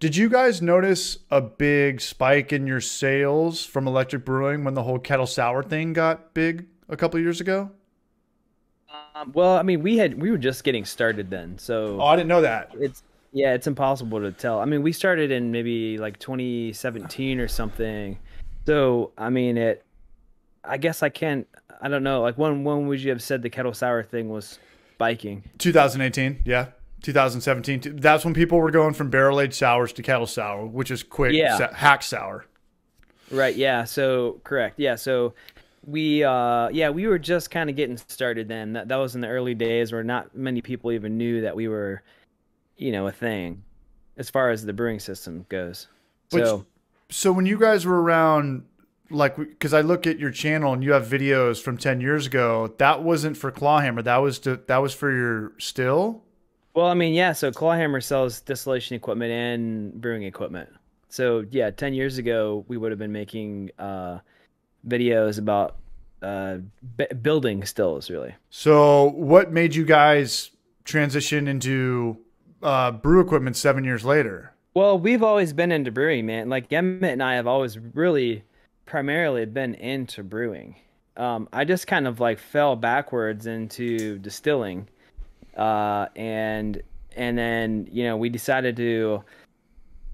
Did you guys notice a big spike in your sales from electric brewing when the whole kettle sour thing got big a couple years ago? Um, well, I mean, we had we were just getting started then, so Oh, I didn't know that. it's yeah, it's impossible to tell. I mean, we started in maybe like 2017 or something. So, I mean, it. I guess I can't. I don't know. Like, when when would you have said the kettle sour thing was biking? 2018, yeah. 2017. That's when people were going from barrel aged sours to kettle sour, which is quick Yeah. sa- hack sour. Right. Yeah. So correct. Yeah. So we uh yeah we were just kind of getting started then. That that was in the early days where not many people even knew that we were, you know, a thing, as far as the brewing system goes. Which- So So when you guys were around, like, because I look at your channel and you have videos from 10 years ago, that wasn't for Clawhammer. That was to, that was for your still. Well, I mean, yeah. So Clawhammer sells distillation equipment and brewing equipment. So yeah, ten years ago we would have been making uh videos about uh b- building stills really. So what made you guys transition into uh, brew equipment seven years later? Well, we've always been into brewing, man. Like Emmett and I have always really primarily been into brewing. Um, I just kind of like fell backwards into distilling. Uh, and and then, you know, we decided to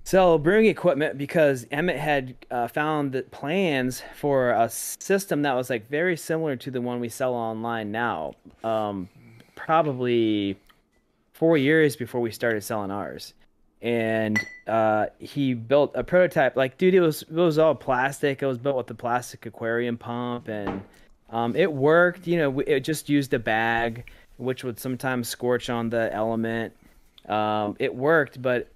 sell brewing equipment because Emmett had uh, found the plans for a system that was like very similar to the one we sell online now. Um, probably four years before we started selling ours and uh, he built a prototype. Like, dude, it was it was all plastic. It was built with the plastic aquarium pump, and um, it worked. You know, it just used a bag, which would sometimes scorch on the element. Um, it worked, but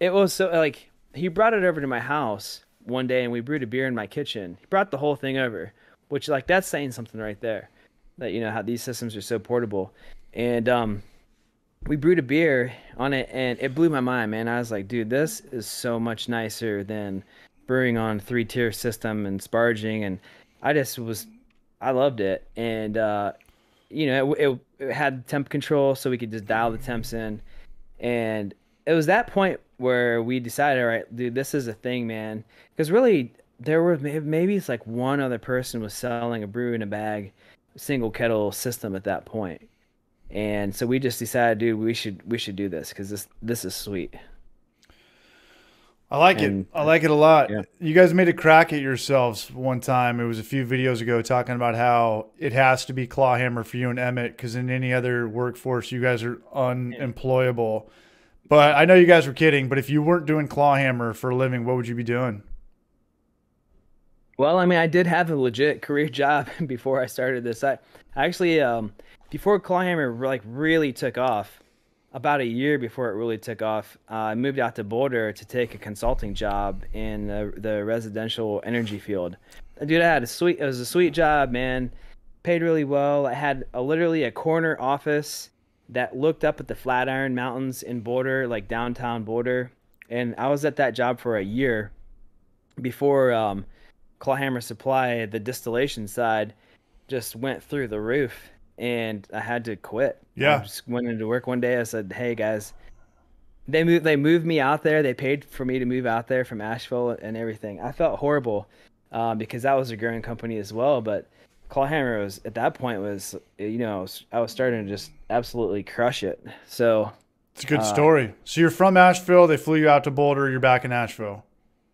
it was so like he brought it over to my house one day, and we brewed a beer in my kitchen. He brought the whole thing over, which like that's saying something right there. That you know how these systems are so portable, and um, we brewed a beer on it and it blew my mind, man. I was like, dude, this is so much nicer than brewing on three tier system and sparging. And I just was, I loved it. And, uh, you know, it, it, it had temp control so we could just dial the temps in. And it was that point where we decided, all right, dude, this is a thing, man. Because really, there were maybe it's like one other person was selling a brew in a bag, single kettle system at that point and so we just decided, dude, we should we should do this because this this is sweet. I like And- it. I like it a lot. Yeah. You guys made a crack at yourselves one time. It was a few videos ago talking about how it has to be Clawhammer for you and Emmett because in any other workforce, you guys are unemployable. But I know you guys were kidding. But if you weren't doing Clawhammer for a living, what would you be doing? Well, I mean, I did have a legit career job before I started this. I actually, um, before Clawhammer like really took off, about a year before it really took off, uh, I moved out to Boulder to take a consulting job in the, the residential energy field. Dude, I had a sweet. It was a sweet job, man. Paid really well. I had a, literally a corner office that looked up at the Flatiron Mountains in Boulder, like downtown Boulder. And I was at that job for a year before um, Clawhammer Supply, the distillation side, just went through the roof, and I had to quit. Yeah. I just went into work one day. I said, "Hey guys." They moved. They moved me out there. They paid for me to move out there from Asheville and everything. I felt horrible uh, because that was a growing company as well. But Clawhammer was at that point was you know I was, I was starting to just absolutely crush it. So It's a good Uh, story. So you're from Asheville. They flew you out to Boulder. You're back in Asheville.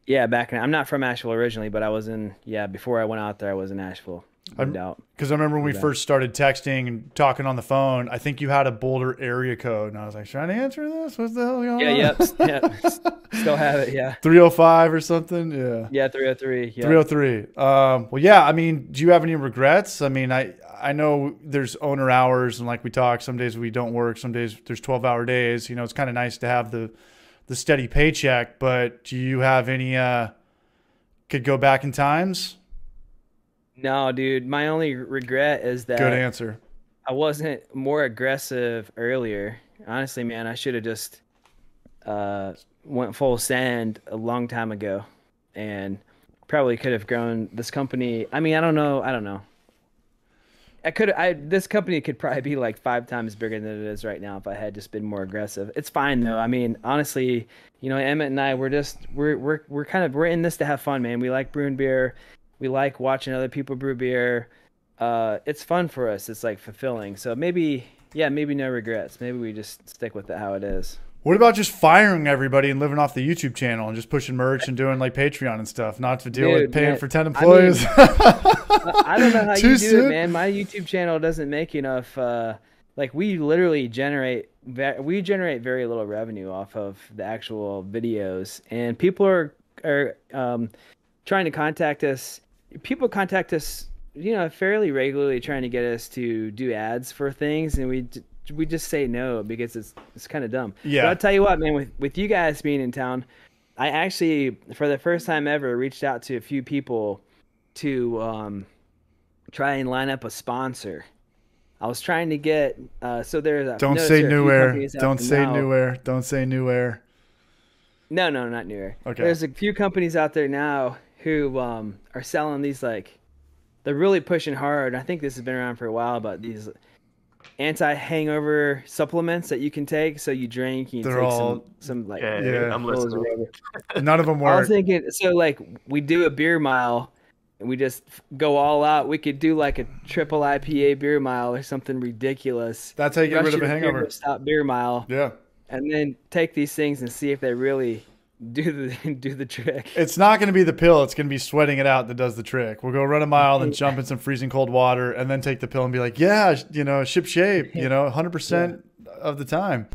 yeah, back in I'm not from Asheville originally, but I was in yeah before I went out there I was in Asheville. I'm- No doubt. Because I remember when we first started texting and talking on the phone, I think you had a Boulder area code. And I was like, should I answer this? What's the hell Yeah, on? yep, yep. Still have it. Yeah, 305 or something? Yeah. yeah. 303. Yeah. 303. Um, well, yeah. I mean, do you have any regrets? I mean, I I know there's owner hours, and like we talked, some days we don't work, some days there's 12 hour days. You know, it's kind of nice to have the the steady paycheck. But do you have any? uh Could go back in times. No, dude. My only regret is that Good answer. I wasn't more aggressive earlier. Honestly, man, I should have just uh, went full send a long time ago, and probably could have grown this company. I mean, I don't know. I don't know. I could I this company could probably be like five times bigger than it is right now if I had just been more aggressive. It's fine though. I mean, honestly, you know, Emmett and I we're just we're we're we're kind of we're in this to have fun, man. We like brewing beer. We like watching other people brew beer. Uh, it's fun for us. It's like fulfilling. So maybe yeah, maybe no regrets. Maybe we just stick with it how it is. What about just firing everybody and living off the YouTube channel and just pushing merch and doing like Patreon and stuff, not to deal Dude, with paying man, for ten I mean, employees? I don't know how Too you do soon? it, man. My YouTube channel doesn't make enough. Uh, like we literally generate, we generate very little revenue off of the actual videos, and people are are um, trying to contact us. People contact us, you know, fairly regularly, trying to get us to do ads for things, and we we just say no because it's it's kind of dumb. Yeah. But I'll tell you what, man. With with you guys being in town, I actually, for the first time ever, reached out to a few people to um, try and line up a sponsor. I was trying to get uh, so there's a Don't say there are a few new air. Don't say now- new air. Don't say new air. No, no, not new air. Okay. There's a few companies out there now who um, are selling these like they're really pushing hard. I think this has been around for a while, but these anti-hangover supplements that you can take so you drink you They're take all- some some like Yeah, Yeah. I'm listening. None of them work. I work. was thinking, so like we do a beer mile, and we just go all out. We could do like a triple IPA beer mile or something ridiculous. That's how you get Rush rid of a hangover. Stop beer mile, Yeah. and then take these things and see if they really do the do the trick. It's not going to be the pill. It's going to be sweating it out that does the trick. We'll go run a mile, then jump in some freezing cold water, and then take the pill and be like, yeah, you know, ship shape, you know, 100% of the time.